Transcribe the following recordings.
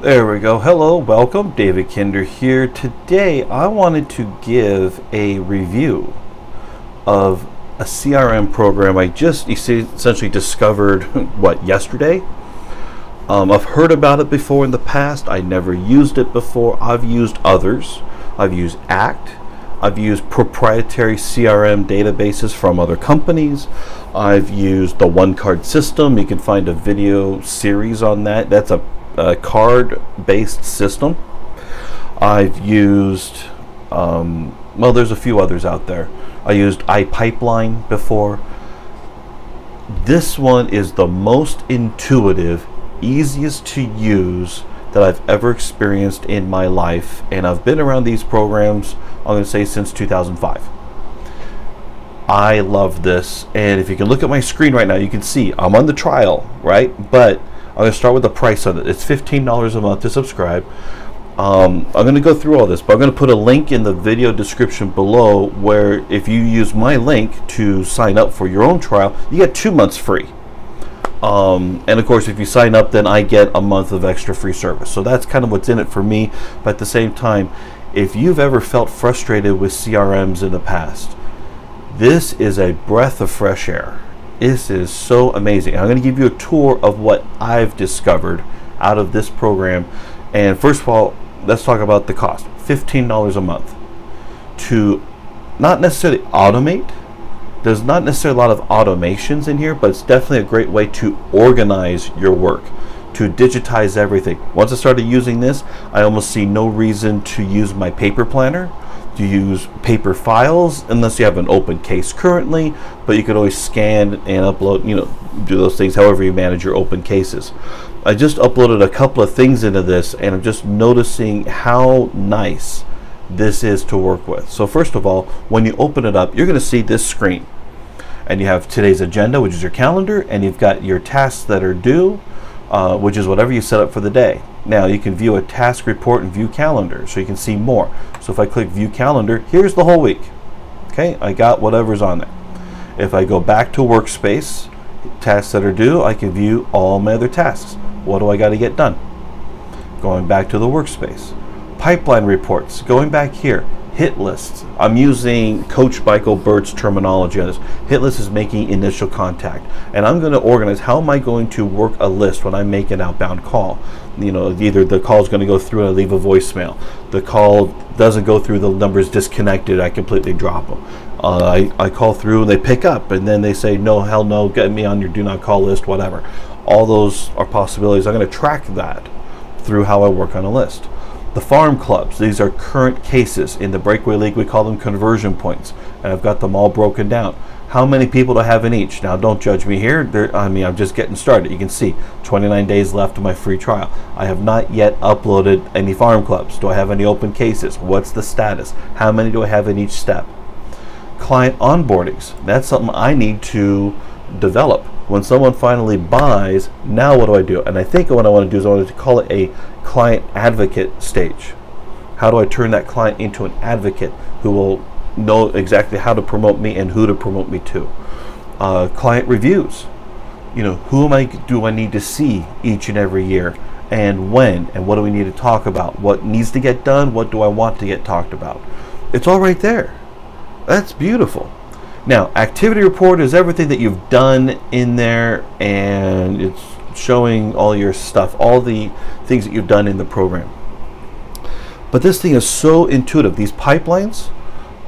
There we go. Hello, welcome. David Kinder here. Today I wanted to give a review of a CRM program I just essentially discovered, what, yesterday? Um, I've heard about it before in the past. I never used it before. I've used others. I've used ACT. I've used proprietary CRM databases from other companies. I've used the one card system. You can find a video series on that. That's a a card-based system. I've used, um, well, there's a few others out there. I used iPipeline before. This one is the most intuitive, easiest to use that I've ever experienced in my life, and I've been around these programs, I'm going to say, since 2005. I love this, and if you can look at my screen right now, you can see I'm on the trial, right? But I'm going to start with the price on it. It's $15 a month to subscribe. Um, I'm going to go through all this, but I'm going to put a link in the video description below where if you use my link to sign up for your own trial, you get two months free. Um, and of course, if you sign up, then I get a month of extra free service. So that's kind of what's in it for me. But at the same time, if you've ever felt frustrated with CRMs in the past, this is a breath of fresh air. This is so amazing. I'm going to give you a tour of what I've discovered out of this program. And first of all, let's talk about the cost. $15 a month to not necessarily automate. There's not necessarily a lot of automations in here, but it's definitely a great way to organize your work, to digitize everything. Once I started using this, I almost see no reason to use my paper planner to use paper files unless you have an open case currently, but you could always scan and upload, you know, do those things however you manage your open cases. I just uploaded a couple of things into this and I'm just noticing how nice this is to work with. So first of all, when you open it up, you're going to see this screen. And you have today's agenda, which is your calendar, and you've got your tasks that are due, uh, which is whatever you set up for the day. Now you can view a task report and view calendar so you can see more. So if I click view calendar, here's the whole week. Okay, I got whatever's on there. If I go back to workspace, tasks that are due, I can view all my other tasks. What do I got to get done? Going back to the workspace. Pipeline reports, going back here, hit lists. I'm using Coach Michael Burt's terminology on this. Hit list is making initial contact. And I'm going to organize how am I going to work a list when I make an outbound call. You know, either the call is going to go through and I leave a voicemail. The call doesn't go through, the number is disconnected, I completely drop them. Uh, I, I call through and they pick up and then they say, no, hell no, get me on your do not call list, whatever. All those are possibilities. I'm going to track that through how I work on a list. The farm clubs, these are current cases. In the Breakaway League, we call them conversion points. And I've got them all broken down. How many people do I have in each? Now, don't judge me here. I mean, I'm just getting started. You can see 29 days left of my free trial. I have not yet uploaded any farm clubs. Do I have any open cases? What's the status? How many do I have in each step? Client onboardings. That's something I need to develop. When someone finally buys, now what do I do? And I think what I want to do is I want to call it a client advocate stage. How do I turn that client into an advocate who will know exactly how to promote me and who to promote me to? Uh, client reviews. You know, who am I do I need to see each and every year? and when and what do we need to talk about what needs to get done what do i want to get talked about it's all right there that's beautiful now, activity report is everything that you've done in there and it's showing all your stuff, all the things that you've done in the program. But this thing is so intuitive. These pipelines,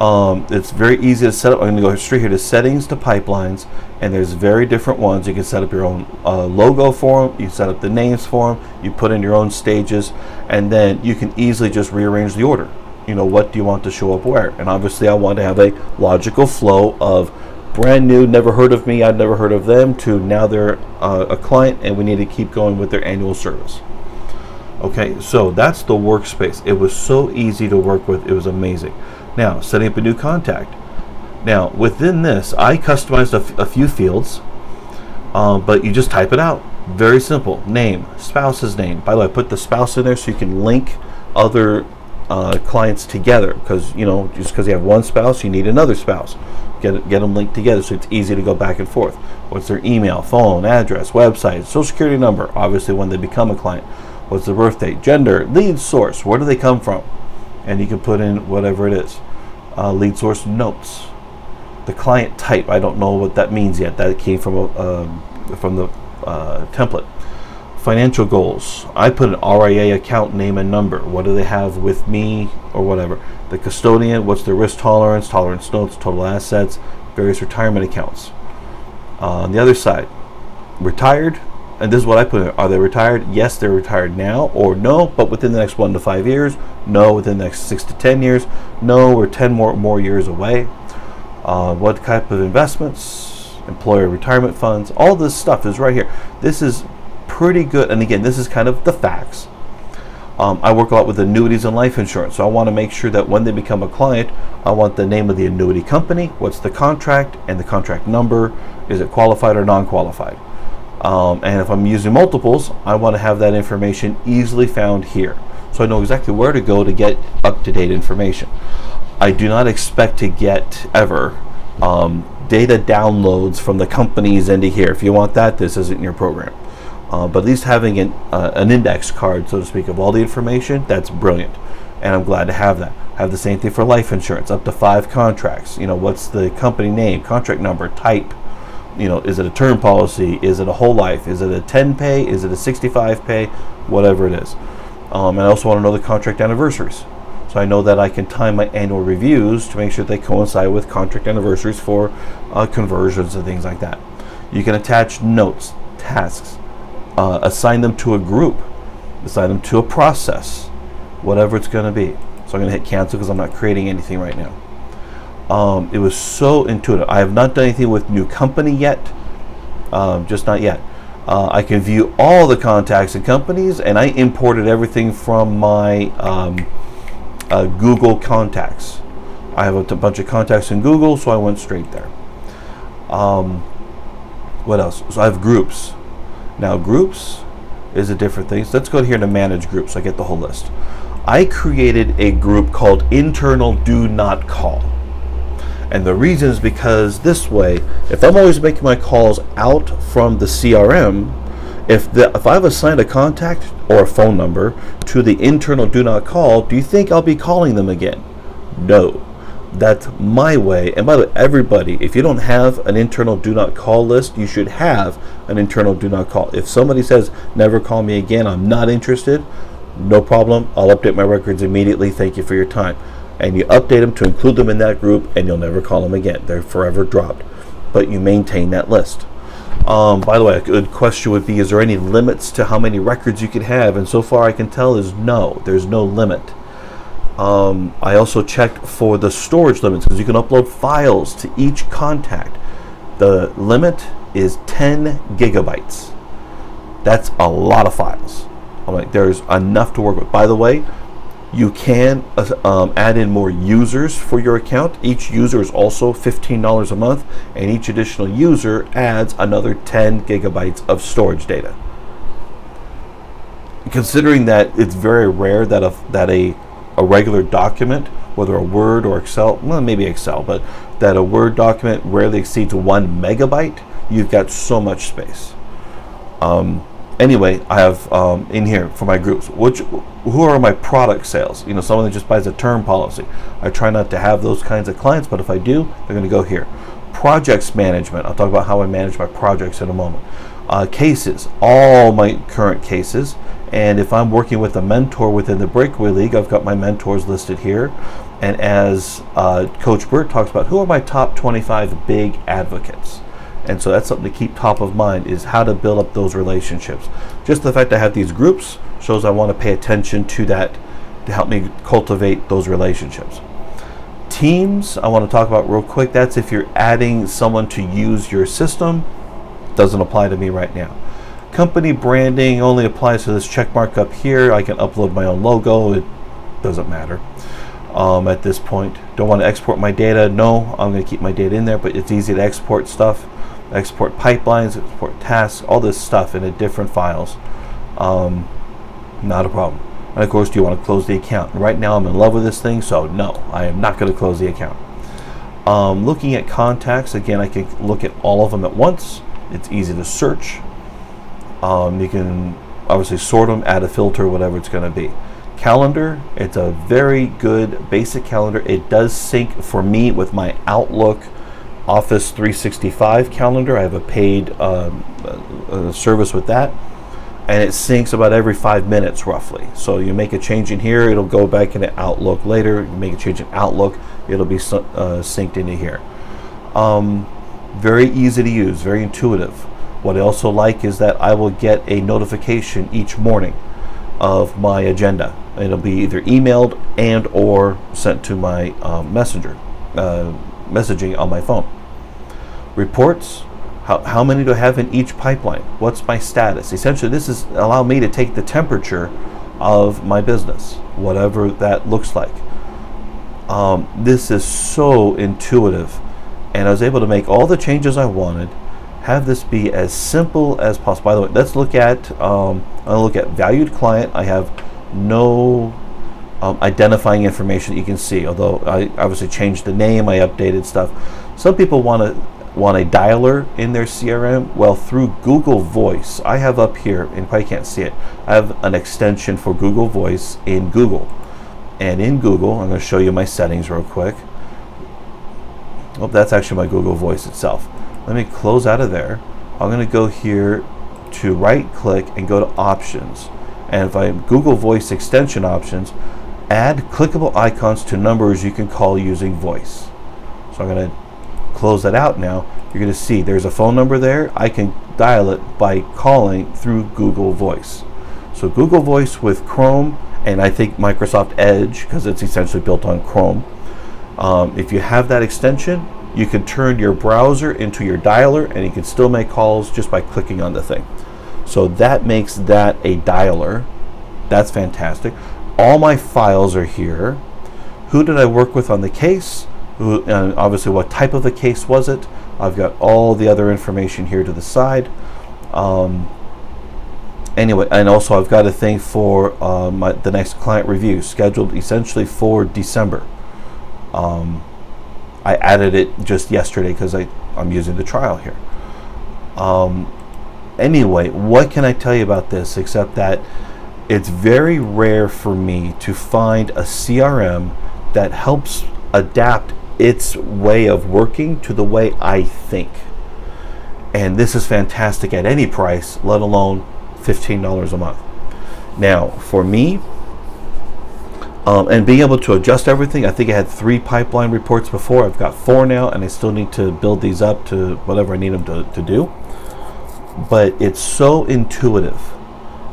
um, it's very easy to set up. I'm going to go straight here to settings to pipelines, and there's very different ones. You can set up your own uh, logo for them. You set up the names for them. You put in your own stages, and then you can easily just rearrange the order you know, what do you want to show up where? And obviously I want to have a logical flow of brand new, never heard of me, I've never heard of them, to now they're uh, a client and we need to keep going with their annual service. Okay, so that's the workspace. It was so easy to work with, it was amazing. Now, setting up a new contact. Now, within this, I customized a, few fields, uh, but you just type it out. Very simple. Name, spouse's name. By the way, I put the spouse in there so you can link other uh, clients together because you know just because you have one spouse you need another spouse get get them linked together so it's easy to go back and forth what's their email phone address website social security number obviously when they become a client What's their birth date? Gender, lead source, where do they come from? And you can put in whatever it is. Uh, lead source notes. The client type, I don't know what that means yet. That came from, a, um, from the uh, template. Financial goals. I put an RIA account name and number. What do they have with me or whatever? The custodian, what's their risk tolerance, tolerance notes, total assets, various retirement accounts. Uh, on the other side, retired, and this is what I put in. Are they retired? Yes, they're retired now, or no, but within the next one to five years. No, within the next six to ten years. No, we're ten more more years away. Uh, what type of investments? Employer retirement funds. All this stuff is right here. This is pretty good. And again, this is kind of the facts. Um, I work a lot with annuities and life insurance, so I want to make sure that when they become a client, I want the name of the annuity company, what's the contract, and the contract number. Is it qualified or non-qualified? Um, and if I'm using multiples, I want to have that information easily found here. So I know exactly where to go to get up-to-date information. I do not expect to get ever um, data downloads from the companies into here. If you want that, this isn't your program. Uh, but at least having an, uh, an index card, so to speak, of all the information, that's brilliant. And I'm glad to have that. Have the same thing for life insurance, up to five contracts. You know, what's the company name, contract number, type, you know, is it a term policy? Is it a whole life? Is it a 10 pay? Is it a 65 pay? Whatever it is. Um, and I also want to know the contract anniversaries. So I know that I can time my annual reviews to make sure they coincide with contract anniversaries for uh, conversions and things like that. You can attach notes, tasks, uh, assign them to a group, assign them to a process, whatever it's going to be. So I'm going to hit cancel because I'm not creating anything right now. Um, it was so intuitive. I have not done anything with new company yet, um, just not yet. Uh, I can view all the contacts and companies, and I imported everything from my um, uh, Google contacts. I have a bunch of contacts in Google, so I went straight there. Um, what else? So I have groups. Now, groups is a different thing. So let's go here to manage groups. I get the whole list. I created a group called Internal Do Not Call. And the reason is because this way, if I'm always making my calls out from the CRM, if the if I've assigned a contact or a phone number to the internal do not call, do you think I'll be calling them again? No. That's my way. And by the way, everybody, if you don't have an internal do not call list, you should have an internal do not call. If somebody says never call me again, I'm not interested, no problem. I'll update my records immediately. Thank you for your time and you update them to include them in that group, and you'll never call them again. They're forever dropped. But you maintain that list. Um, by the way, a good question would be Is there any limits to how many records you could have? And so far, I can tell is no, there's no limit. Um, I also checked for the storage limits because you can upload files to each contact. The limit is 10 gigabytes. That's a lot of files. I'm like, there's enough to work with. By the way, you can uh, um, add in more users for your account. Each user is also $15 a month, and each additional user adds another 10 gigabytes of storage data. Considering that it's very rare that a, that a, a regular document, whether a Word or Excel, well, maybe Excel, but that a Word document rarely exceeds one megabyte, you've got so much space. Um, anyway, I have um, in here for my groups, which who are my product sales? You know, someone that just buys a term policy. I try not to have those kinds of clients, but if I do, they're going to go here. Projects management. I'll talk about how I manage my projects in a moment. Uh, cases, all my current cases. And if I'm working with a mentor within the Breakaway League, I've got my mentors listed here. And as uh, Coach Burt talks about, who are my top 25 big advocates? And so that's something to keep top of mind is how to build up those relationships. Just the fact I have these groups shows I want to pay attention to that to help me cultivate those relationships. Teams, I want to talk about real quick. That's if you're adding someone to use your system. Doesn't apply to me right now. Company branding only applies to this check mark up here. I can upload my own logo. It doesn't matter um, at this point. Don't want to export my data. No, I'm going to keep my data in there, but it's easy to export stuff export pipelines, export tasks, all this stuff into different files. Um, not a problem. And of course, do you want to close the account? Right now, I'm in love with this thing, so no, I am not going to close the account. Um, looking at contacts, again, I can look at all of them at once. It's easy to search. Um, you can obviously sort them, add a filter, whatever it's going to be. Calendar, it's a very good basic calendar. It does sync for me with my Outlook Office 365 calendar. I have a paid um, service with that and it syncs about every five minutes roughly. So you make a change in here, it'll go back into Outlook later. You make a change in Outlook, it'll be uh, synced into here. Um, very easy to use, very intuitive. What I also like is that I will get a notification each morning of my agenda. It'll be either emailed and or sent to my um, messenger, uh, messaging on my phone. Reports, how, how many do I have in each pipeline? What's my status? Essentially, this is allow me to take the temperature of my business, whatever that looks like. Um, this is so intuitive, and I was able to make all the changes I wanted. Have this be as simple as possible. By the way, let's look at um, I'll look at valued client. I have no um, identifying information you can see. Although I obviously changed the name, I updated stuff. Some people want to want a dialer in their CRM? Well, through Google Voice, I have up here, and you probably can't see it, I have an extension for Google Voice in Google. And in Google, I'm going to show you my settings real quick. Oh, that's actually my Google Voice itself. Let me close out of there. I'm going to go here to right click and go to options. And if I Google Voice extension options, add clickable icons to numbers you can call using voice. So I'm going to close that out now, you're going to see there's a phone number there. I can dial it by calling through Google Voice. So Google Voice with Chrome and I think Microsoft Edge because it's essentially built on Chrome. Um, if you have that extension, you can turn your browser into your dialer and you can still make calls just by clicking on the thing. So that makes that a dialer. That's fantastic. All my files are here. Who did I work with on the case? who, and obviously what type of a case was it. I've got all the other information here to the side. Um, anyway, and also I've got a thing for uh, my, the next client review scheduled essentially for December. Um, I added it just yesterday because I'm using the trial here. Um, anyway, what can I tell you about this except that it's very rare for me to find a CRM that helps adapt its way of working to the way I think. And this is fantastic at any price, let alone $15 a month. Now, for me, um, and being able to adjust everything, I think I had three pipeline reports before. I've got four now, and I still need to build these up to whatever I need them to, to do. But it's so intuitive,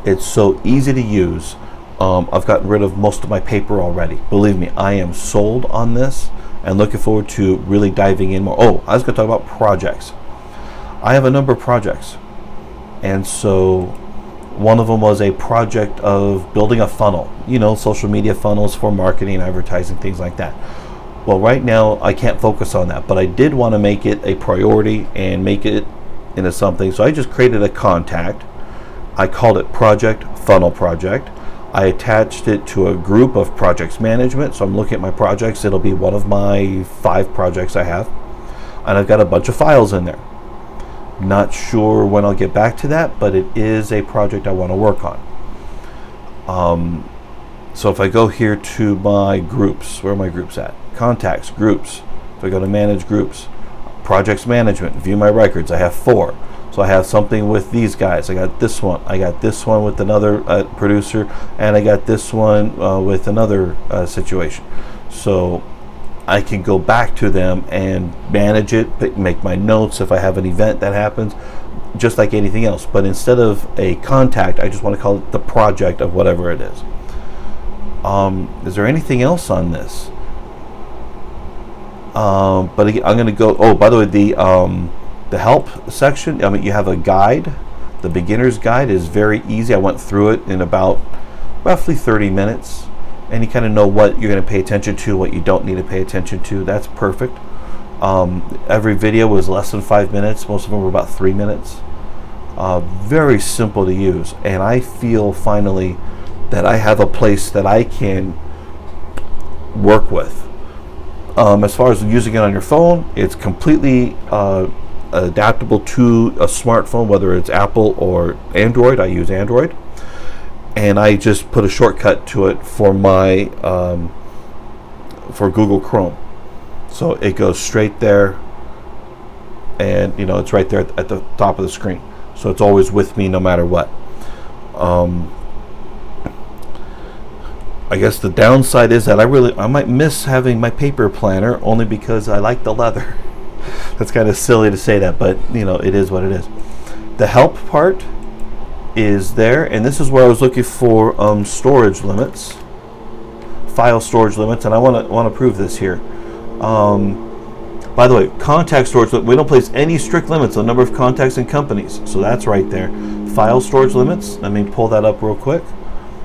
it's so easy to use. Um, I've gotten rid of most of my paper already. Believe me, I am sold on this and looking forward to really diving in more. Oh, I was going to talk about projects. I have a number of projects. And so one of them was a project of building a funnel, you know, social media funnels for marketing, advertising, things like that. Well, right now I can't focus on that, but I did want to make it a priority and make it into something. So I just created a contact. I called it Project Funnel Project. I attached it to a group of projects management. So I'm looking at my projects. It'll be one of my five projects I have. And I've got a bunch of files in there. Not sure when I'll get back to that, but it is a project I want to work on. Um, so if I go here to my groups, where are my groups at? Contacts, groups. If I go to manage groups, projects management, view my records, I have four. So I have something with these guys. I got this one. I got this one with another uh, producer, and I got this one uh, with another uh, situation. So I can go back to them and manage it, make my notes if I have an event that happens, just like anything else. But instead of a contact, I just want to call it the project of whatever it is. Um, is there anything else on this? Um, but I'm going to go. Oh, by the way, the um, the help section, I mean, you have a guide. The beginner's guide is very easy. I went through it in about roughly 30 minutes. And you kind of know what you're going to pay attention to, what you don't need to pay attention to. That's perfect. Um, every video was less than five minutes. Most of them were about three minutes. Uh, very simple to use. And I feel finally that I have a place that I can work with. Um, as far as using it on your phone, it's completely uh, adaptable to a smartphone, whether it's Apple or Android. I use Android. And I just put a shortcut to it for my um, for Google Chrome. So it goes straight there, and you know it's right there at, the top of the screen. So it's always with me no matter what. Um, I guess the downside is that I really I might miss having my paper planner only because I like the leather. That's kind of silly to say that, but you know it is what it is. The help part is there, and this is where I was looking for um, storage limits, file storage limits, and I want to want to prove this here. Um, by the way, contact storage, we don't place any strict limits on number of contacts and companies, so that's right there. File storage limits, let me pull that up real quick,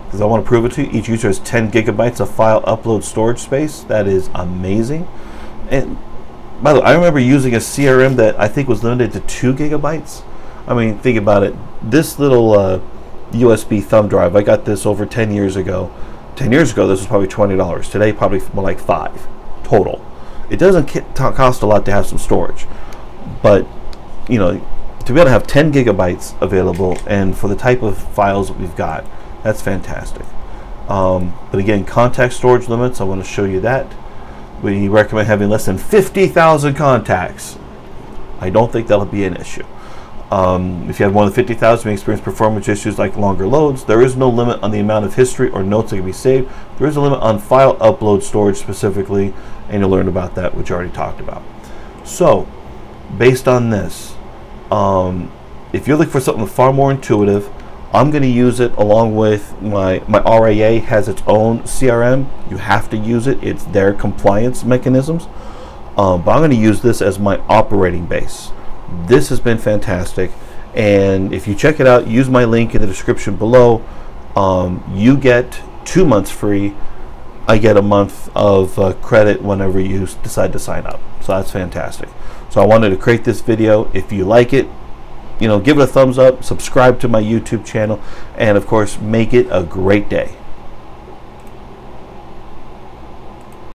because I want to prove it to you. Each user has 10 gigabytes of file upload storage space. That is amazing. And by the way, I remember using a CRM that I think was limited to 2 gigabytes. I mean, think about it. This little uh, USB thumb drive, I got this over 10 years ago. 10 years ago, this was probably $20. Today, probably more like 5 total. It doesn't cost a lot to have some storage, but you know, to be able to have 10 gigabytes available and for the type of files that we've got, that's fantastic. Um, but again, contact storage limits, I want to show you that. We recommend having less than 50,000 contacts. I don't think that'll be an issue. Um, if you have more than 50,000 and experience performance issues like longer loads, there is no limit on the amount of history or notes that can be saved. There is a limit on file upload storage specifically, and you'll learn about that, which I already talked about. So, based on this, um, if you're looking for something far more intuitive, I'm going to use it along with my, my RIA has its own CRM. You have to use it. It's their compliance mechanisms. Um, but I'm going to use this as my operating base. This has been fantastic. And if you check it out, use my link in the description below. Um, you get two months free. I get a month of uh, credit whenever you decide to sign up. So that's fantastic. So I wanted to create this video. If you like it, you know, give it a thumbs up, subscribe to my YouTube channel, and of course, make it a great day.